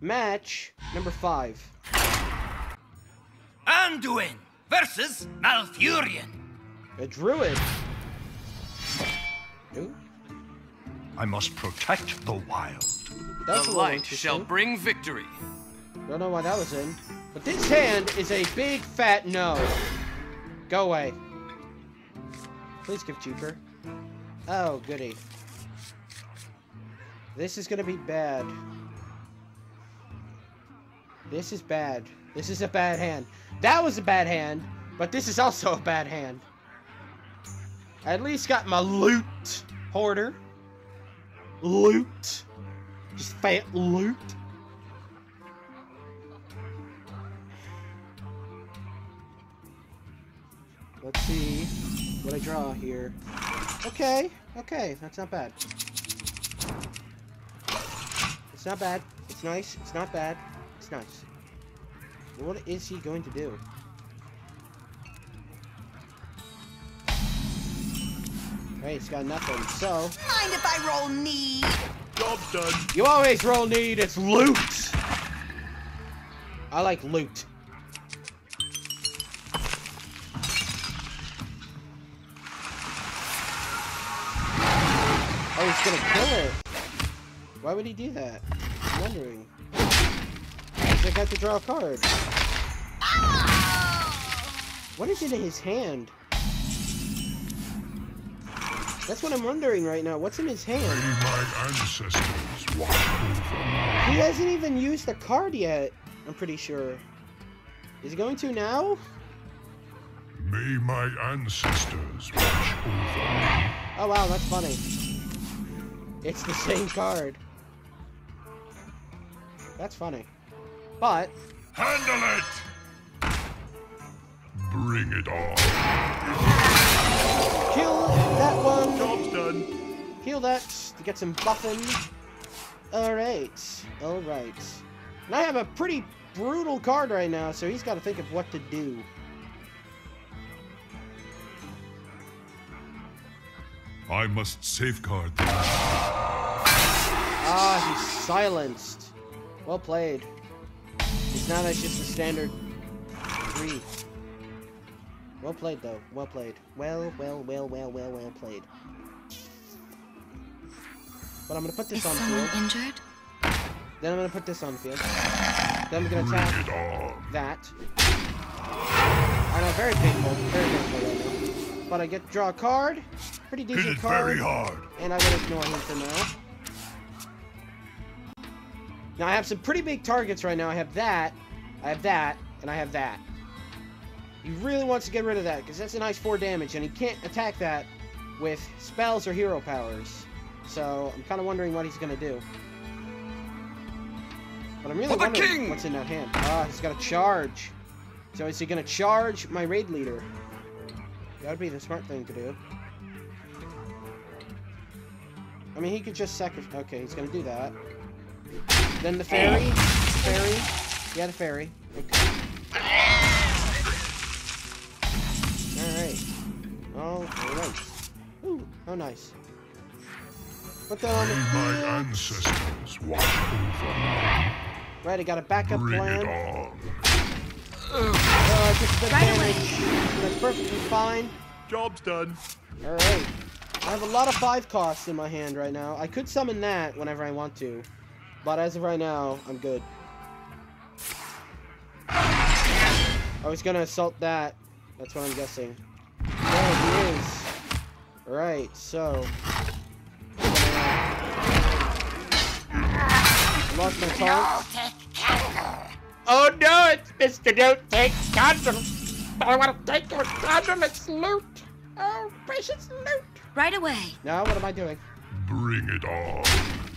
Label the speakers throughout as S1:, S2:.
S1: Match number five.
S2: Anduin versus Malfurion.
S1: A druid. Ooh,
S3: I must protect the wild.
S1: that's
S4: the light shall bring victory.
S1: Don't know why that was in. But this hand is a big fat no. Go away. Please give cheaper. Oh, goody. This is gonna be bad. This is bad. This is a bad hand. That was a bad hand, but this is also a bad hand. I at least got my loot, hoarder. Loot. Just fat loot. Let's see what I draw here. Okay, okay, that's not bad. It's not bad. It's nice. It's not bad. It's nice. What is he going to do? Hey, he's got nothing. So,
S5: Mind if I roll knee?
S3: Job done.
S1: you always roll need. It's loot. I like loot. Oh, he's gonna kill it. Why would he do that? I'm wondering. I got to draw a card. What is in his hand? That's what I'm wondering right now. What's in his hand?
S6: My ancestors watch over me.
S1: He hasn't even used the card yet. I'm pretty sure. Is he going to now?
S6: May my ancestors watch over me.
S1: Oh wow, that's funny. It's the same card. That's funny. But
S6: Handle it! Bring it on.
S1: kill that one.
S3: Job's done.
S1: Heal that to get some buffing. Alright. Alright. And I have a pretty brutal card right now, so he's got to think of what to do.
S6: I must safeguard them.
S1: Ah, he's silenced. Well played. It's not as just a standard three. Well played, though. Well played. Well, well, well, well, well, well played. But I'm gonna put this
S5: Is
S1: on the
S5: someone
S1: field.
S5: injured?
S1: Then I'm gonna put this on field. Then I'm gonna
S6: Bring
S1: attack that. I know, very painful. Very painful right now. But I get to draw a card. Pretty decent
S6: it
S1: card.
S6: very hard.
S1: And I will ignore him for now. Now I have some pretty big targets right now. I have that, I have that, and I have that. He really wants to get rid of that, because that's a nice 4 damage, and he can't attack that with spells or hero powers. So, I'm kind of wondering what he's going to do. But I'm really
S4: For
S1: wondering
S4: king!
S1: what's in that hand. Ah, he's got a charge. So is he going to charge my raid leader? That would be the smart thing to do. I mean, he could just sacrifice. Okay, he's gonna do that. Then the fairy. Fairy. Yeah, the fairy. Okay. Alright. Oh, alright. Ooh, how nice. Put that on
S6: May
S1: the
S6: my ancestors watch over me.
S1: Right, I got a backup
S6: Bring
S1: plan.
S6: it on.
S1: Uh, just the
S5: Right
S1: damage. That's perfectly fine.
S3: Job's done.
S1: Alright. I have a lot of five costs in my hand right now. I could summon that whenever I want to. But as of right now, I'm good. Oh, he's gonna assault that. That's what I'm guessing. Yeah, he is. Alright, so. I lost my taunt.
S7: Oh no, it's Mr. Don't Take Candle. I want to take your candle, it's loot. Oh, precious loot.
S5: Right away.
S1: Now, what am I doing?
S6: Bring it on.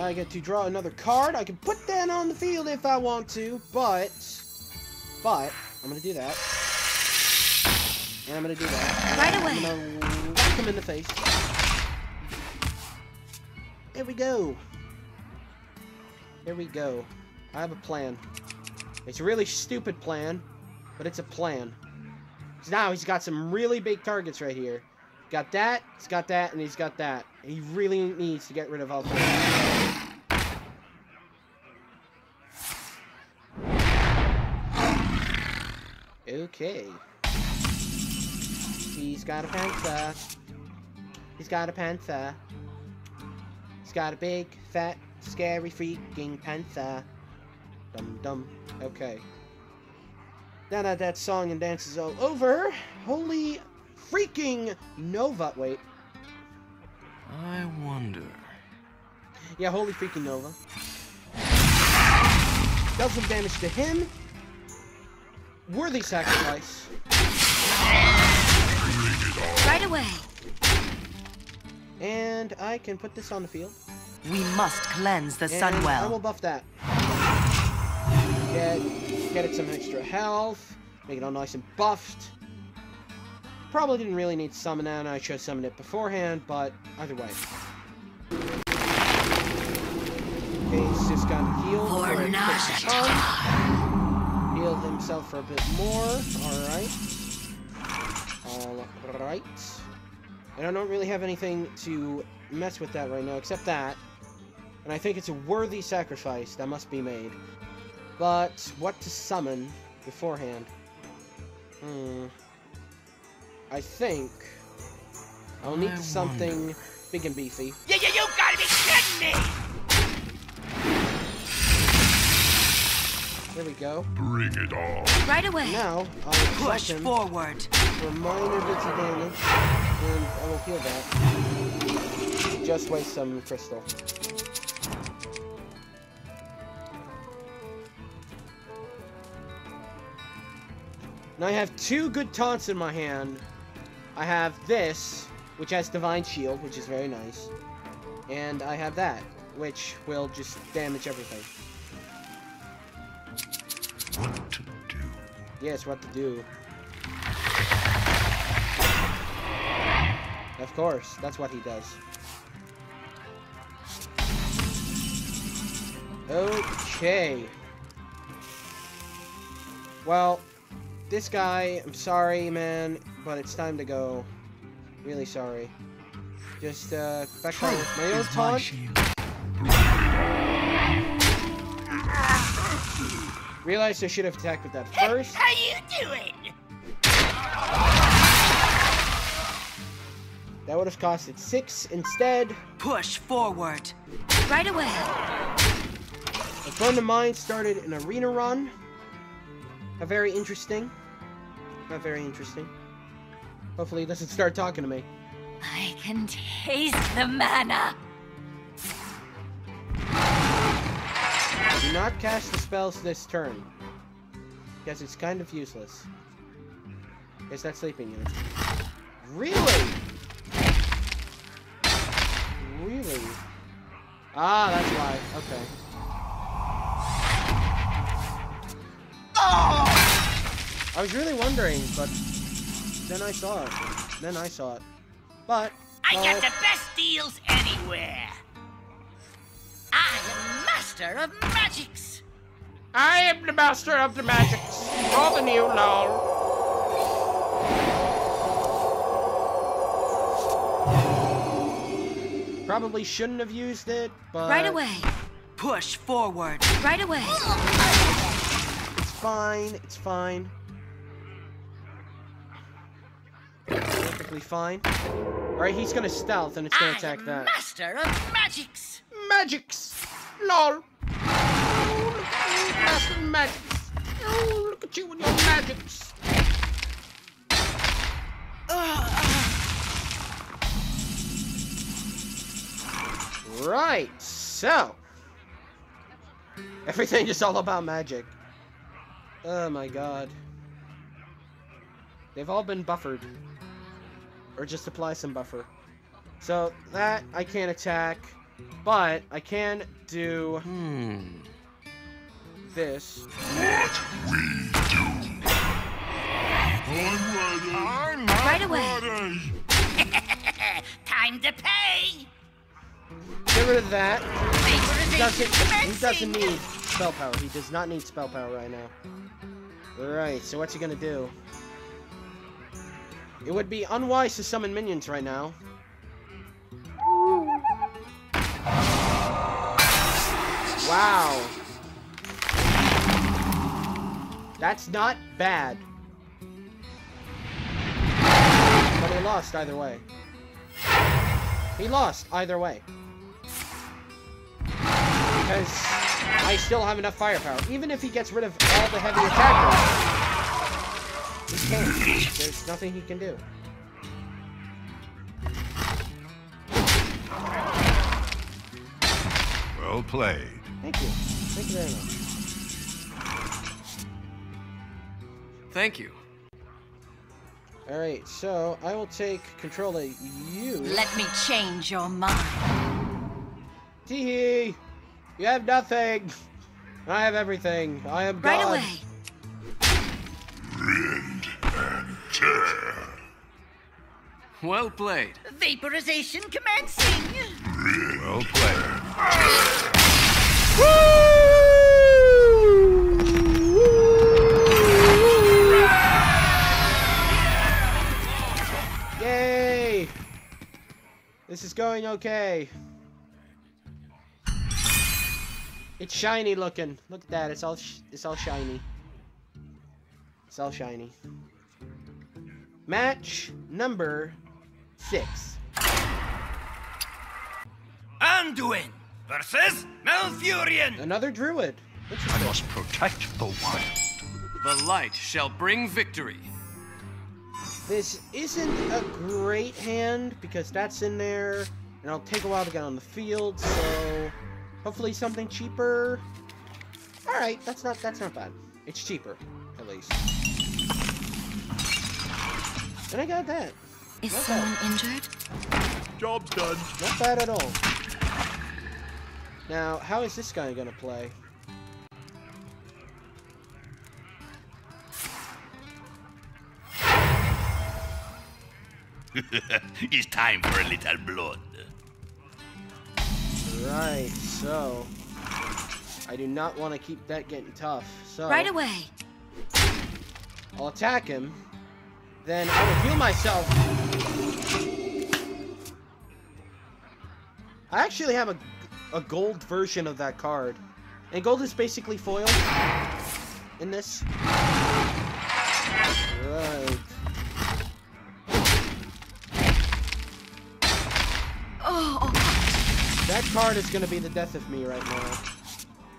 S1: I get to draw another card. I can put that on the field if I want to, but, but, I'm gonna do that. And I'm gonna do that.
S5: Right
S1: I'm
S5: away.
S1: gonna whack him in the face. There we go. There we go. I have a plan. It's a really stupid plan, but it's a plan. So now he's got some really big targets right here. Got that, he's got that, and he's got that. He really needs to get rid of all three. Okay. He's got a panther. He's got a panther. He's got a big, fat, scary, freaking panther. Dum dum. Okay. Now that that song and dance is all over, holy freaking Nova. Wait.
S4: I wonder.
S1: Yeah, holy freaking Nova. Does some damage to him. Worthy sacrifice.
S5: Right away.
S1: And I can put this on the field.
S5: We must cleanse the
S1: And I will
S5: Sunwell.
S1: buff that. Get, get it some extra health. Make it all nice and buffed. Probably didn't really need to summon that, and I should have summoned it beforehand, but either way. Okay, got to heal
S5: For
S1: a quick
S5: Nazatah.
S1: time. Heal himself for a bit more. Alright. Alright. And I don't really have anything to mess with that right now, except that. And I think it's a worthy sacrifice that must be made. But what to summon beforehand? Hmm. I think I'll need
S4: I
S1: something big and beefy.
S2: Yeah, yeah, you gotta be kidding me!
S1: There we go.
S6: Bring it on.
S5: Right away.
S1: Now I'll
S5: Push
S1: him
S5: forward.
S1: for minor bits of damage, and I will heal that. Just waste some crystal. Now I have two good taunts in my hand. I have this, which has Divine Shield, which is very nice. And I have that, which will just damage everything.
S6: What to do?
S1: Yes, what to do. Of course, that's what he does. Okay. Well, this guy, I'm sorry, man, but it's time to go. Really sorry. Just, uh, back on my
S4: my
S1: taunt. Realized I should have attacked with that first.
S2: how you doing?
S1: That would have costed six instead.
S5: Push forward. Right away.
S1: A friend of mine started an arena run. A very interesting. Not very interesting. Hopefully he doesn't start talking to me.
S5: I can taste the mana.
S1: Do not cast the spells this turn. Because it's kind of useless. Guess that's sleeping unit. Really? Really? Ah, that's why. Okay. Oh! I was really wondering, but then I saw it. Then I saw it. But
S2: I
S1: well,
S2: got the best deals anywhere. I am master of magics.
S7: I am the master of the magics. More than you, lol.
S1: probably shouldn't have used it, but
S5: Right away. Push forward. Right away.
S1: It's fine. It's fine. Perfectly fine. Alright, he's gonna stealth and it's gonna
S2: I
S1: attack that.
S2: master of magics.
S7: Magics. Lol. Oh, look at you, and your.
S1: Right, so. Everything is all about magic. Oh my god. They've all been buffered. Or just apply some buffer. So, that I can't attack. But, I can do
S4: Hmm.
S1: This.
S6: What we do. I'm ready. I'm not
S5: Right away.
S6: ready.
S2: Time to pay.
S1: Get rid of that. He doesn't, he doesn't need spell power. He does not need spell power right now. Right, so what's he gonna do? It would be unwise to summon minions right now. Wow. That's not bad. But he lost either way. He lost either way. Because I still have enough firepower. Even if he gets rid of all the heavy attackers, he can't. There's nothing he can do.
S3: Well played.
S1: Thank you. Thank you very much.
S4: Thank you.
S1: Alright, so I will take control of you.
S5: Let me change your mind.
S1: Teehee! You have nothing! I have everything. I am
S5: Right
S1: God.
S5: away.
S4: Well played.
S2: Vaporization commencing.
S3: Well played.
S1: Yay! This is going okay. It's shiny looking. Look at that. It's all sh it's all shiny. It's all shiny. Match number six.
S4: Anduin versus Malfurion.
S1: Another druid.
S3: I must protect the wild.
S4: The light shall bring victory.
S1: This isn't a great hand because that's in there, and it'll take a while to get on the field. So hopefully something cheaper. All right, that's not that's not bad. It's cheaper, at least. And I got that.
S5: Is
S1: Not
S5: someone
S1: bad.
S5: injured?
S3: Job's done.
S1: Not bad at all. Now, how is this guy gonna play?
S8: it's time for a little blood.
S1: Right. So I do not want to keep that getting tough. So
S5: Right away.
S1: I'll attack him. Then I will heal myself. I actually have a, a gold version of that card. And gold is basically foil in this. That card is going to be the death of me right now.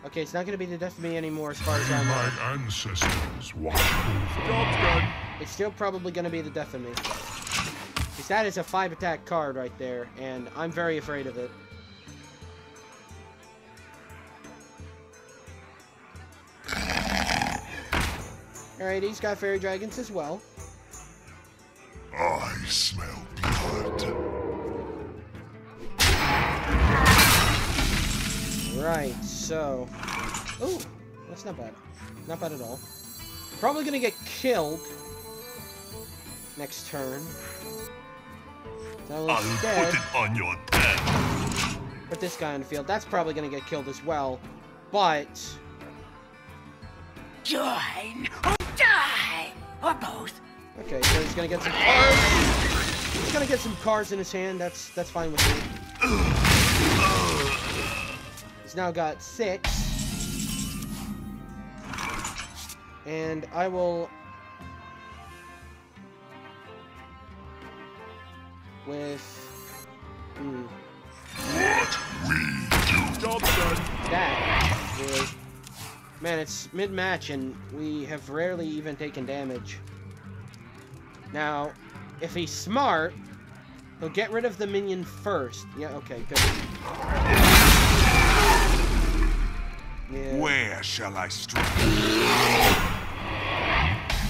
S1: Okay, it's not going to be the death of me anymore as far as I know.
S6: My ancestors watch over.
S3: Job's done.
S1: It's still probably going to be the death of me. Because that is a 5 attack card right there, and I'm very afraid of it. Alright, he's got fairy dragons as well.
S6: I smell blood.
S1: Right, so... Ooh, that's not bad. Not bad at all. Probably gonna get killed next turn. So
S8: I'll
S1: instead,
S8: put it on your head.
S1: put this guy on the field. That's probably gonna get killed as well. But
S2: Join or die. Or both.
S1: okay, so he's gonna get some cards. He's gonna get some cards in his hand. That's that's fine with me. He's now got six. And I will with hmm.
S3: done.
S1: that. Man, it's mid-match and we have rarely even taken damage. Now, if he's smart, he'll get rid of the minion first. Yeah, okay, good. Yeah,
S6: Where shall I strike?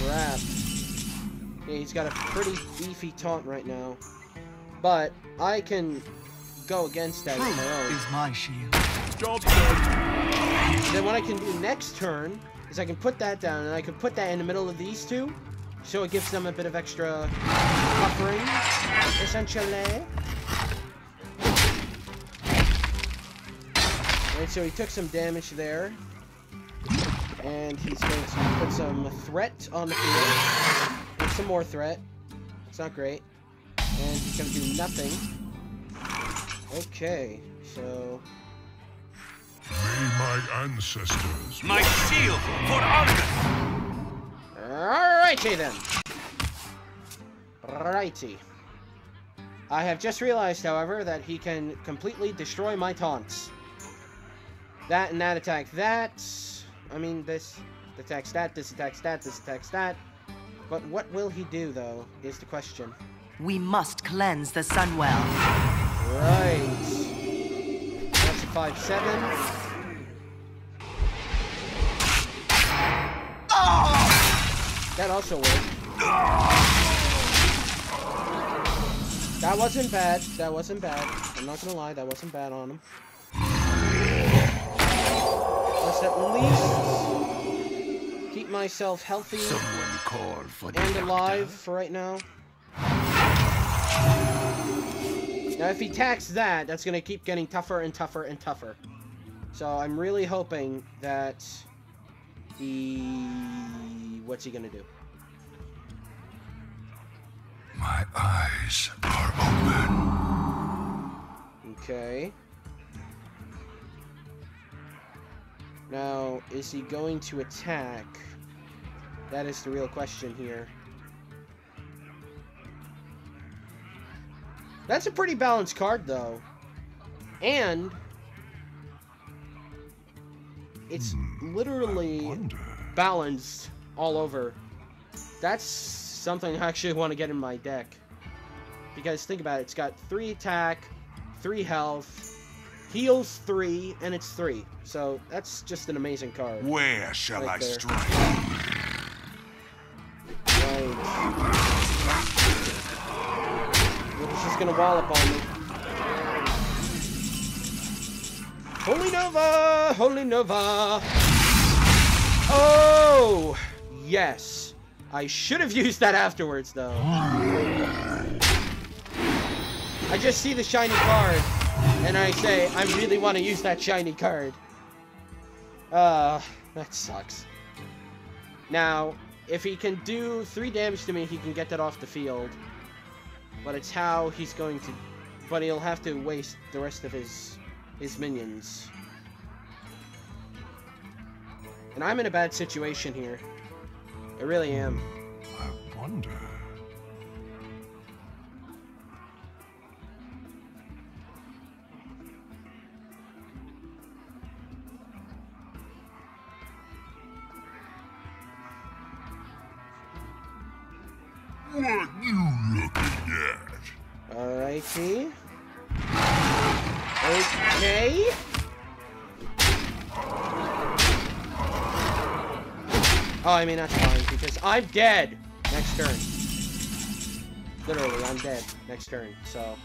S1: crap. Yeah, he's got a pretty beefy taunt right now. But I can go against that on my own.
S9: my shield.
S3: Job's done.
S1: Then what I can do next turn is I can put that down and I can put that in the middle of these two. So it gives them a bit of extra buffering, essentially. Right, so he took some damage there. And he's going to put some threat on the field. And some more threat. It's not great. And he's gonna do nothing. Okay, so
S6: May my ancestors
S8: My shield for Argus!
S1: Alrighty then. Righty. I have just realized, however, that he can completely destroy my taunts. That and that attack that. I mean, this attacks that, this attacks that, this attacks that. But what will he do, though, is the question.
S5: We must cleanse the Sunwell.
S1: Right. That's a 5-7. That also worked. That wasn't bad. That wasn't bad. I'm not gonna lie, that wasn't bad on him. Let's at least keep myself healthy
S8: Someone call for the
S1: and
S8: doctor.
S1: alive for right now. Now, if he attacks that, that's going to keep getting tougher and tougher and tougher. So I'm really hoping that he... What's he going to do?
S6: My eyes are open.
S1: Okay. Now, is he going to attack? That is the real question here. That's a pretty balanced card, though. And... It's hmm,
S6: literally
S1: balanced all over. That's something I actually want to get in my deck. Because think about it, it's got 3 attack, 3 health, heals 3, and it's 3. So that's just an amazing card.
S8: Where shall
S1: Right
S8: I
S1: there.
S8: strike?
S1: Right. Just gonna wall up on me. Holy Nova! Holy Nova! Oh! Yes. I should have used that afterwards, though. I just see the shiny card, and I say, I really want to use that shiny card. Uh, that sucks. Now, if he can do 3 damage to me, he can get that off the field. But it's how he's going to... But he'll have to waste the rest of his his minions. And I'm in a bad situation here. I really am.
S6: I wonder.
S8: What you looking at?
S1: Alrighty. Okay. Oh, I mean, that's fine, because I'm dead next turn. Literally, I'm dead next turn, so...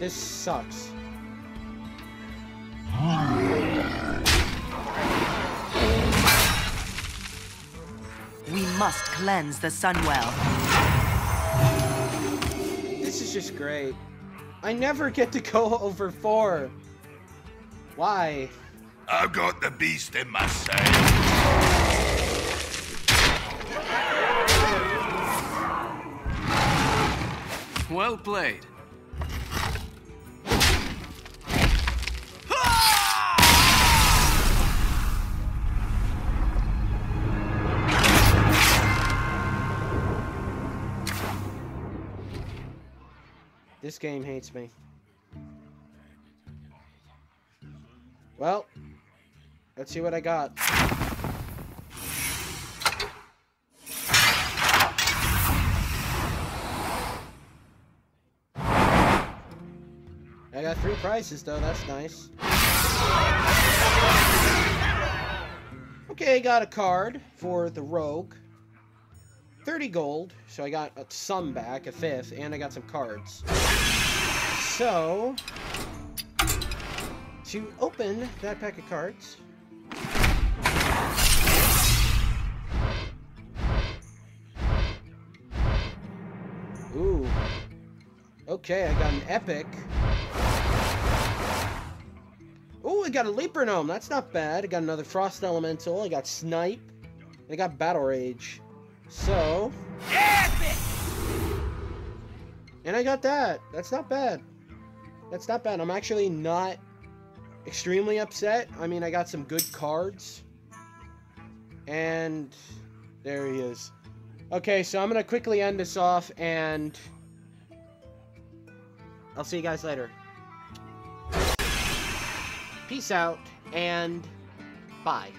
S1: This sucks.
S5: Must cleanse the Sunwell.
S1: This is just great. I never get to go over four. Why?
S8: I've got the beast in my sight.
S4: Well played.
S1: This game hates me. Well, let's see what I got. I got three prizes though, that's nice. Okay, got a card for the rogue. 30 gold, so I got some back, a fifth, and I got some cards. So, to open that pack of cards, ooh, okay, I got an epic. Ooh, I got a Leper Gnome, that's not bad. I got another Frost Elemental, I got Snipe, I got Battle Rage. So, and I got that. That's not bad. That's not bad. I'm actually not extremely upset. I mean, I got some good cards. And there he is. Okay, so I'm going to quickly end this off and I'll see you guys later. Peace out and bye.